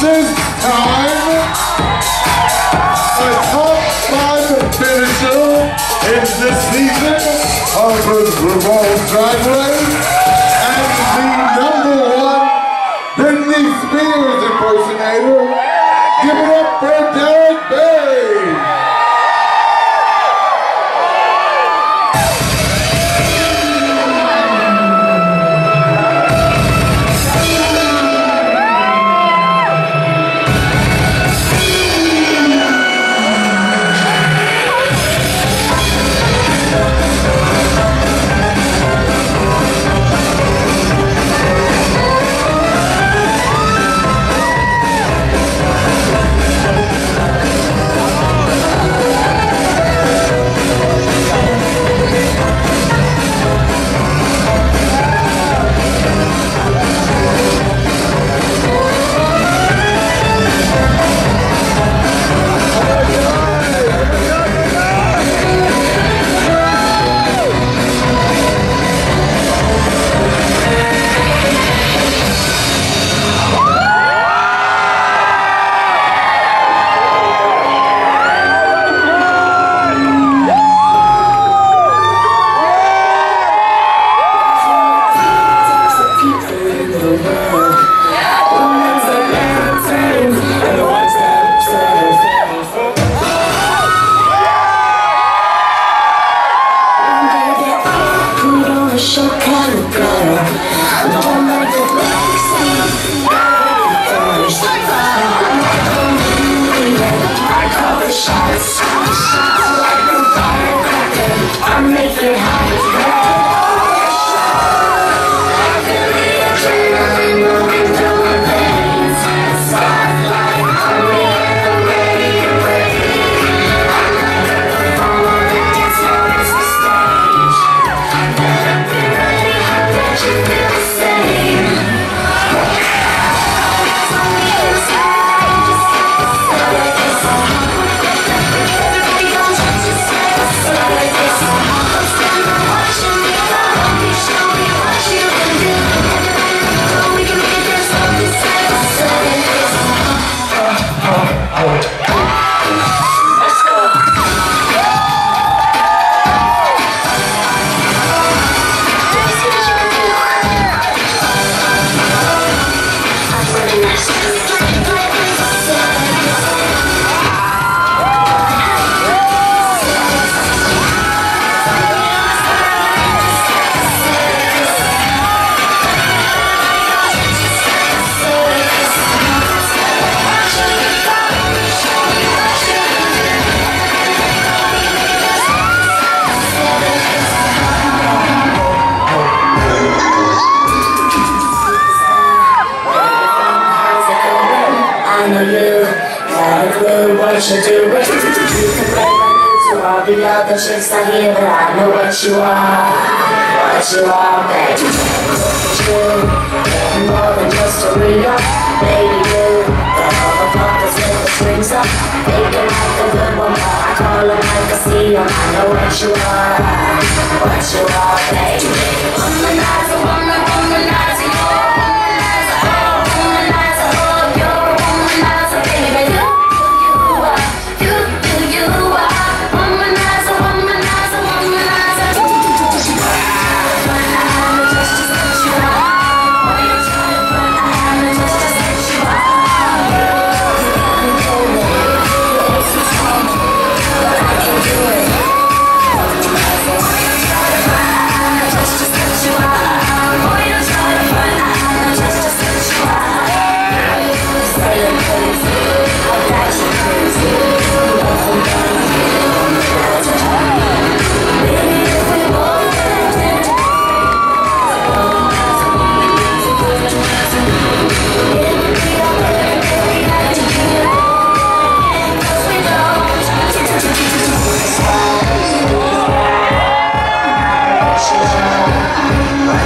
This time, the top five finisher in this season of the RuPaul's Drag Race and the number one Britney Spears impersonator. Give it up for Derrick. So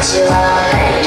tonight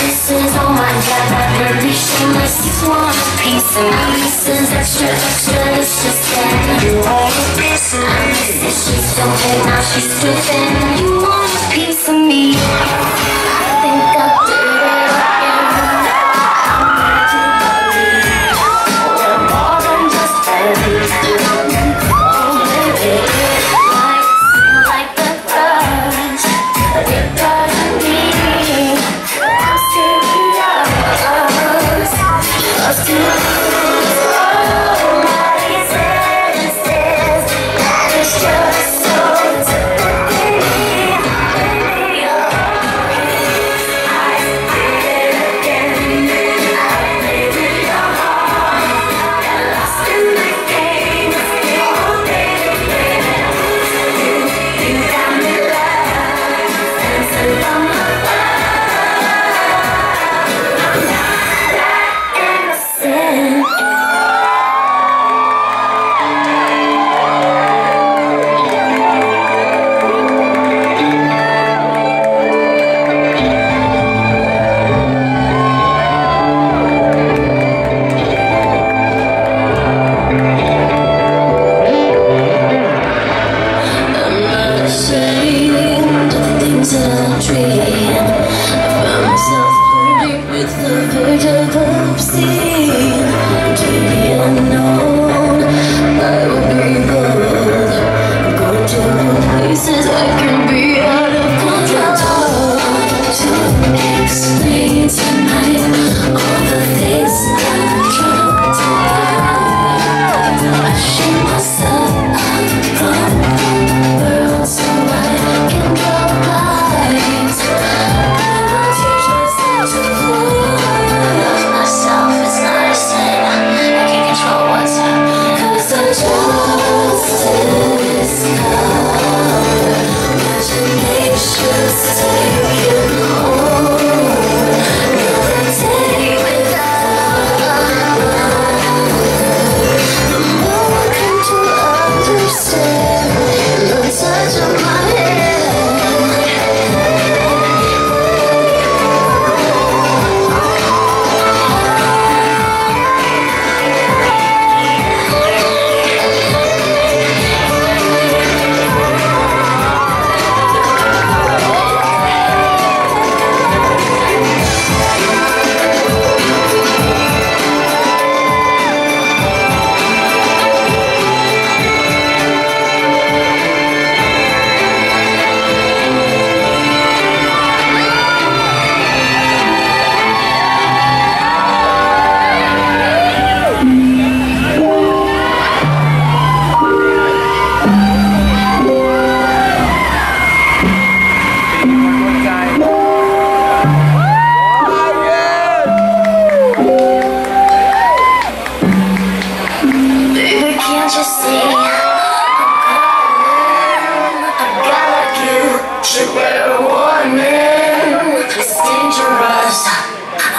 This is all I got, I've been reaching this is one piece And this is extra, extra, it's just that You want a piece of me This is she's so now she's too thin You want a piece of me.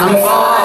I'm.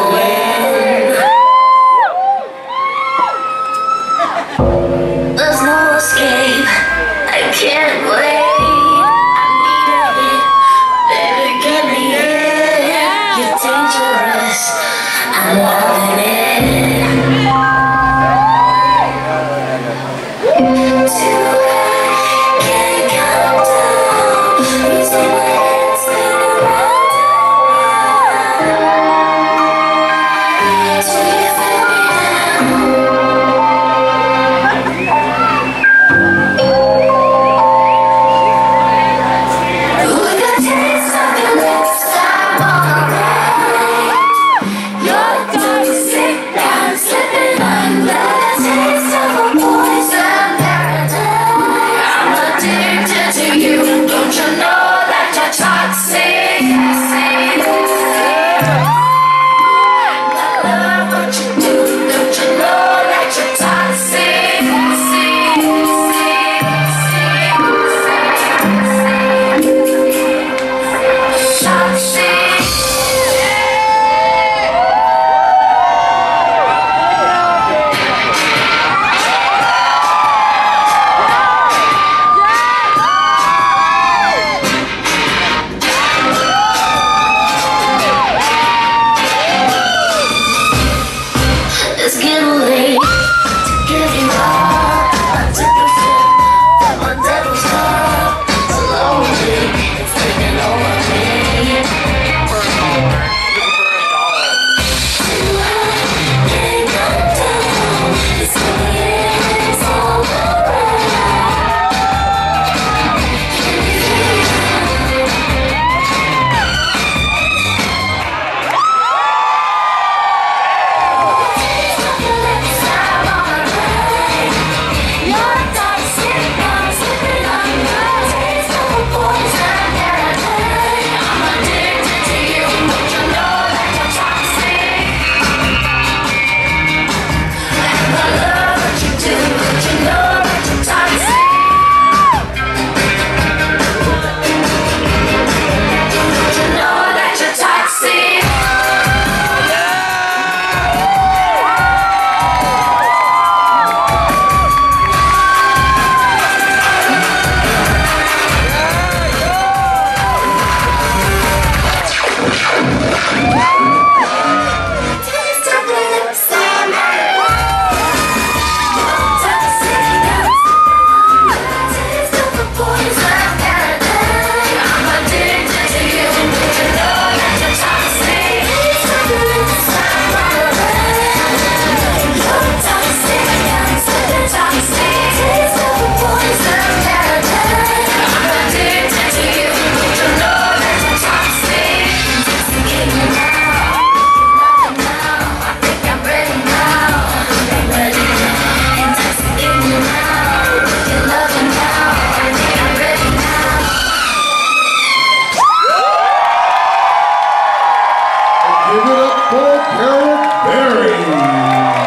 Give it up for Carol Berry.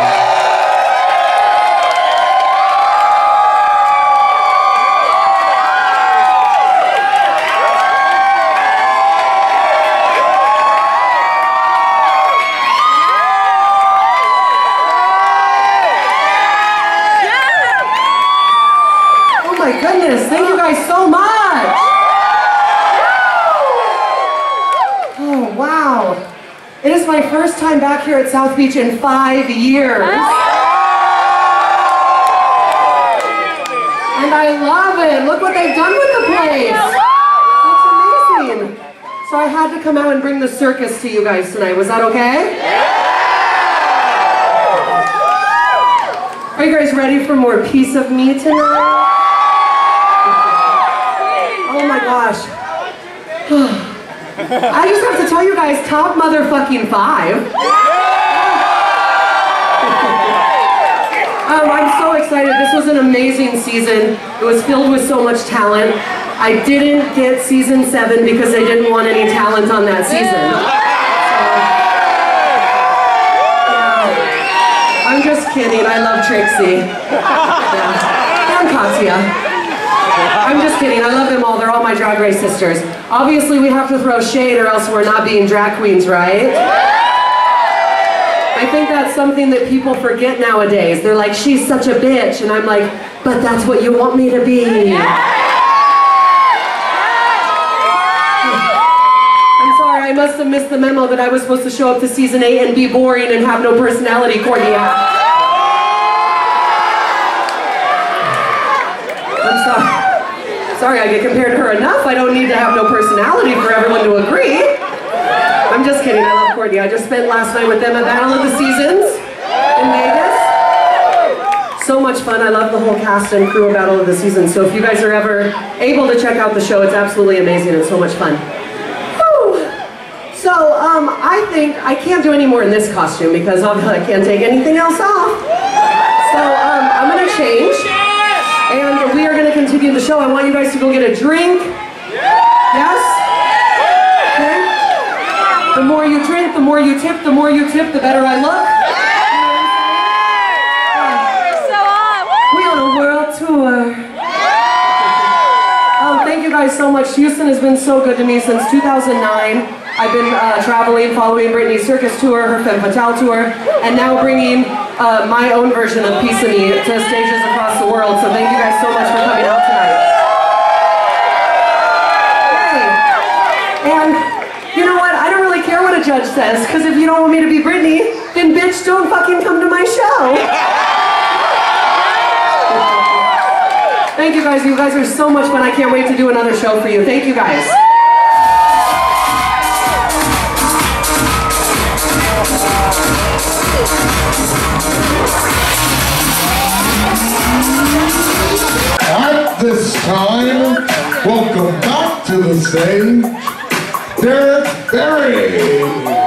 Time back here at South Beach in five years. And I love it. Look what they've done with the place. It's amazing. So I had to come out and bring the circus to you guys tonight. Was that okay? Are you guys ready for more piece of me tonight? Oh my gosh. I just have to tell you guys, top motherfucking five. Um, I'm so excited. This was an amazing season. It was filled with so much talent. I didn't get season seven because I didn't want any talent on that season. I'm just kidding. I love Trixie. Yeah. And Katya. I'm just kidding. I love them all. They're all my drag race sisters. Obviously, we have to throw shade or else we're not being drag queens, right? I think that's something that people forget nowadays. They're like, she's such a bitch. And I'm like, but that's what you want me to be. I'm sorry, I must have missed the memo that I was supposed to show up to season 8 and be boring and have no personality, Courtney. I'm sorry. Sorry, I get compared to her enough. I don't need to have no personality for everyone to agree. I'm just kidding. I love Courtney. I just spent last night with them at Battle of the Seasons in Vegas. So much fun. I love the whole cast and crew of Battle of the Seasons. So if you guys are ever able to check out the show, it's absolutely amazing and so much fun. So um, I think I can't do any more in this costume because I can't take anything else off. So um, I'm gonna change. And we are going to continue the show. I want you guys to go get a drink. Yes? Okay? The more you drink, the more you tip, the more you tip, the better I look. We on a world tour. Oh, thank you guys so much. Houston has been so good to me since 2009. I've been uh, traveling, following Britney's circus tour, her Femme Fatale tour, and now bringing uh, my own version of Piece of Me to stages across the world. So thank you guys so much for coming out tonight. Yay. And you know what? I don't judge says, because if you don't want me to be Britney, then bitch, don't fucking come to my show. Thank you guys. You guys are so much fun. I can't wait to do another show for you. Thank you guys. At this time, welcome back to the stage, Derrick Barry.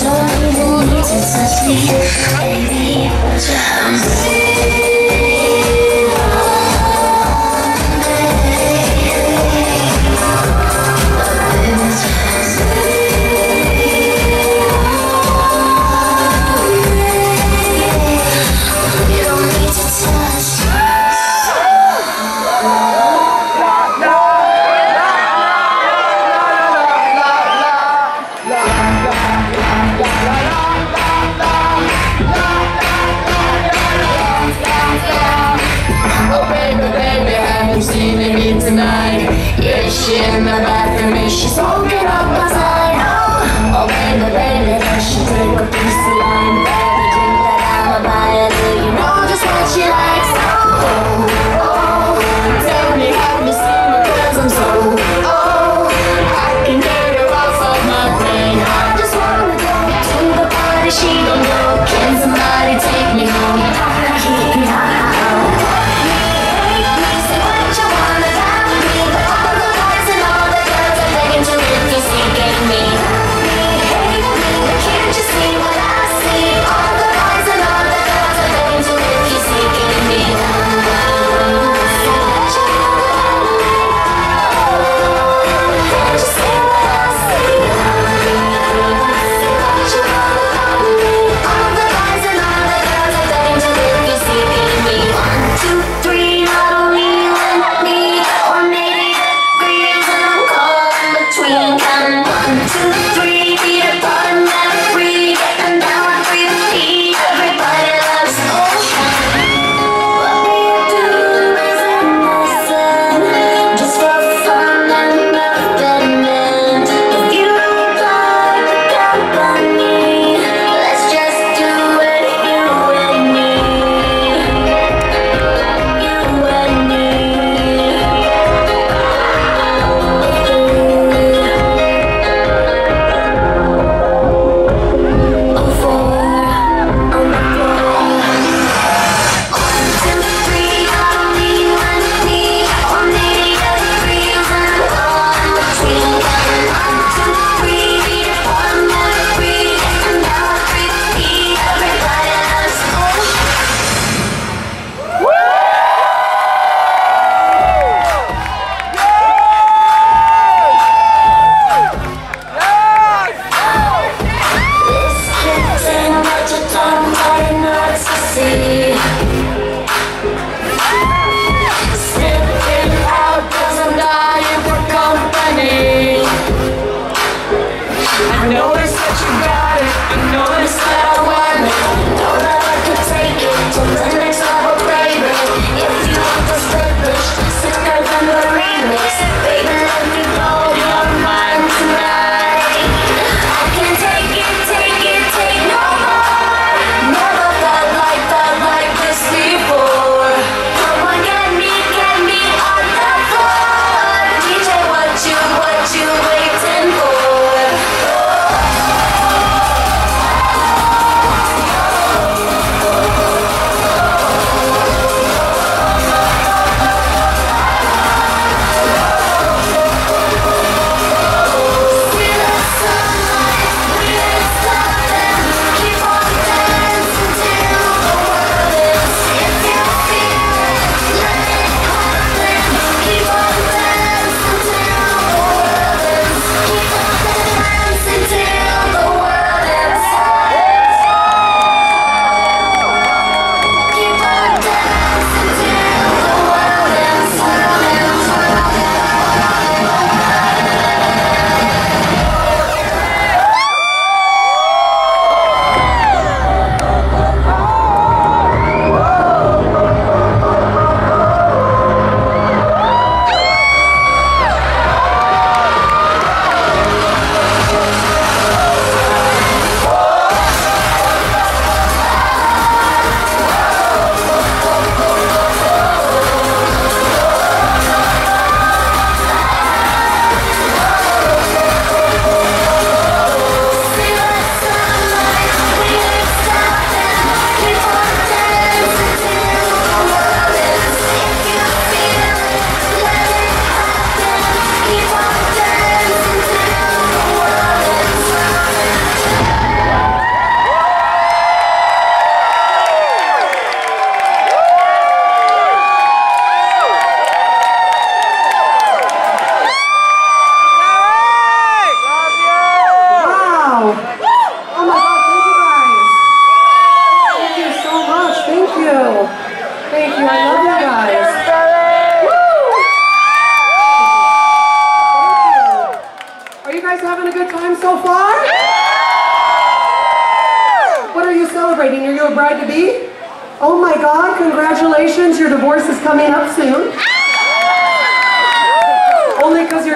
Don't even need to touch me Baby, just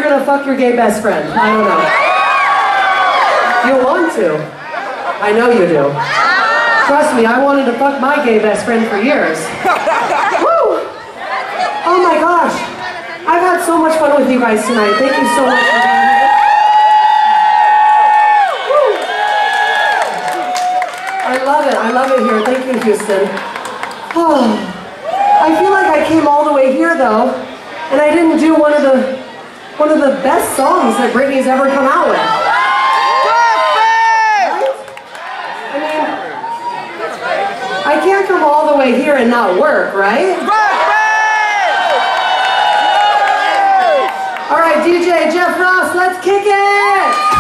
To fuck your gay best friend. I don't know. You want to. I know you do. Trust me, I wanted to fuck my gay best friend for years. Woo! Oh my gosh. I've had so much fun with you guys tonight. Thank you so much for being here. I love it. I love it here. Thank you, Houston. Oh, I feel like I came all the way here though, and I didn't do one of the one of the best songs that Britney's ever come out with. Right? I mean, I can't come all the way here and not work, right? All right, DJ Jeff Ross, let's kick it!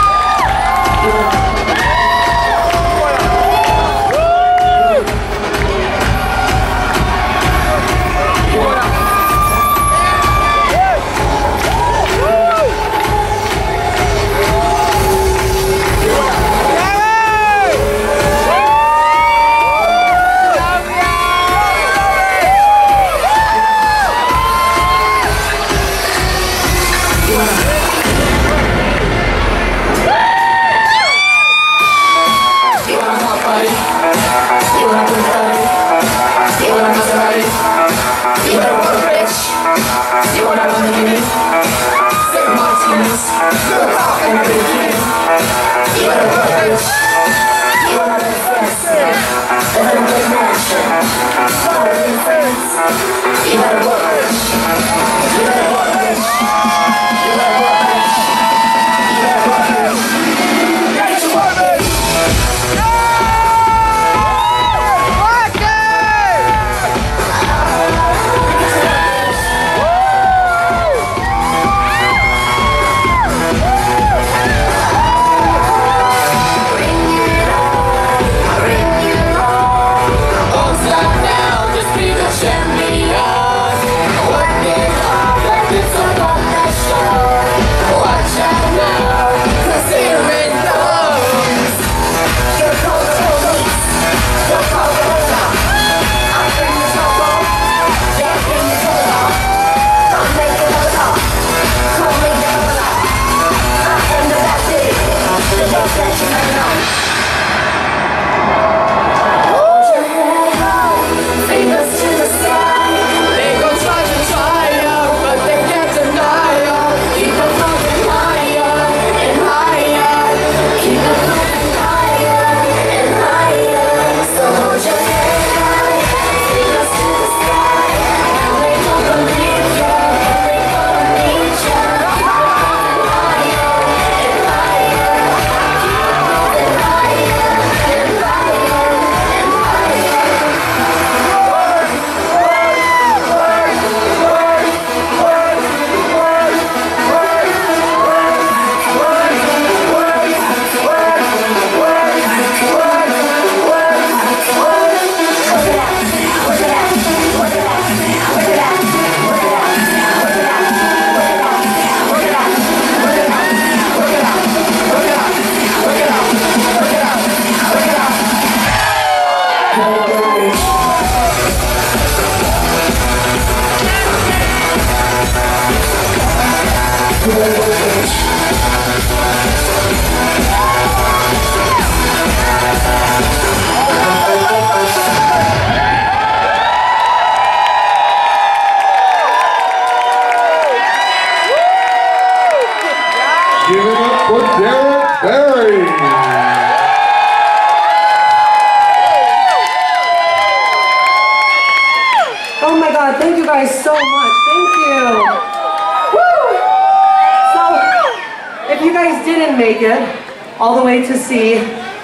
to see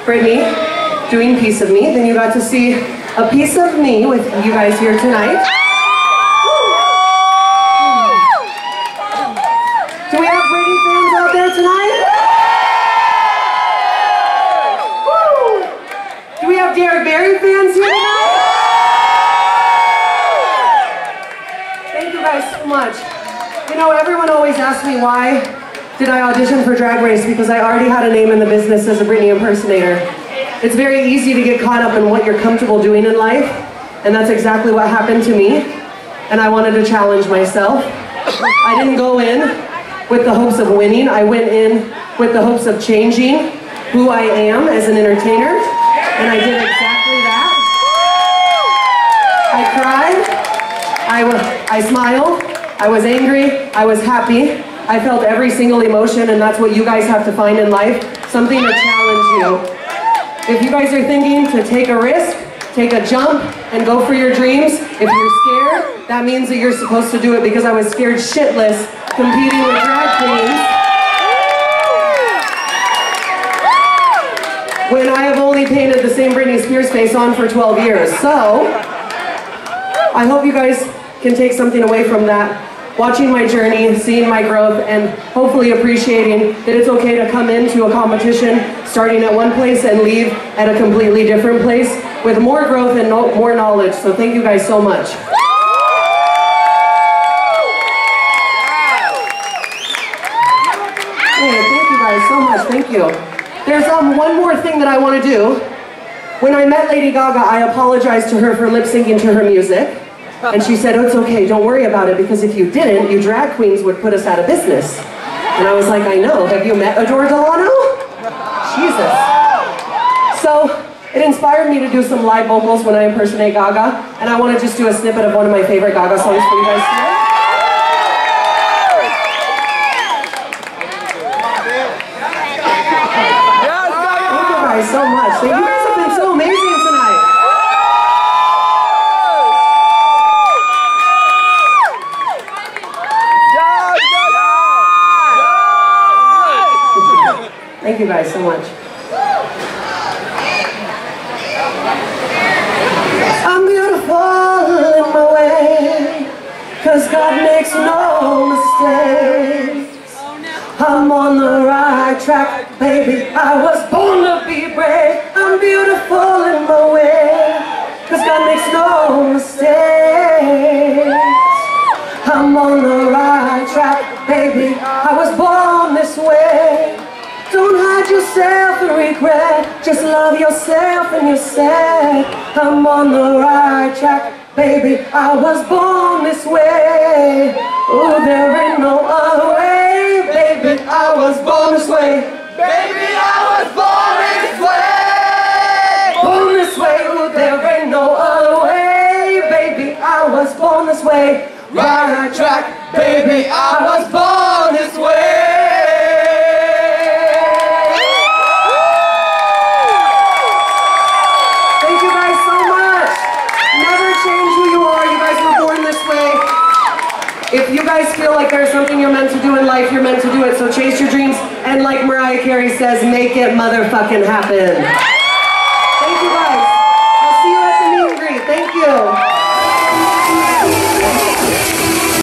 Britney doing Piece of Me. Then you got to see a piece of me with you guys here tonight. Do we have Brady fans out there tonight? Do we have Derrick Barry fans here tonight? Thank you guys so much. You know, everyone always asks me why did I audition for Drag Race because I already had a name in the business as a Britney impersonator. It's very easy to get caught up in what you're comfortable doing in life, and that's exactly what happened to me. And I wanted to challenge myself. I didn't go in with the hopes of winning. I went in with the hopes of changing who I am as an entertainer, and I did exactly that. I cried, I, I smiled, I was angry, I was happy. I felt every single emotion, and that's what you guys have to find in life something to challenge you. If you guys are thinking to take a risk, take a jump, and go for your dreams, if you're scared, that means that you're supposed to do it because I was scared shitless competing with drag queens. When I have only painted the same Britney Spears face on for 12 years. So, I hope you guys can take something away from that. Watching my journey, seeing my growth, and hopefully appreciating that it's okay to come into a competition starting at one place and leave at a completely different place with more growth and no- more knowledge. So thank you guys so much. Yeah, thank you guys so much. Thank you. There's um one more thing that I want to do. When I met Lady Gaga, I apologized to her for lip syncing to her music. And she said, oh, it's okay, don't worry about it, because if you didn't, you drag queens would put us out of business. And I was like, I know. Have you met Adore Delano? Jesus. So it inspired me to do some live vocals when I impersonate Gaga. And I want to just do a snippet of one of my favorite Gaga songs for you guys guys so much. Thank you guys so much. I'm beautiful in my way, cause God makes no mistakes. I'm on the right track, baby. I was born to be brave. I'm beautiful in my way, cause God makes no mistakes. I'm on the right track, baby. I was born this way. Yourself in regret. Just love yourself and you're sad. I'm on the right track, baby. I was born this way. Oh, there ain't no other way, baby. I was born this way. Baby, I was born this way. Born this way. Oh, there ain't no other way, baby. I was born this way. Right track, baby. I was born this way. Mariah Carey says, make it motherfucking happen. Thank you guys. I'll see you at the meet and greet. Thank you.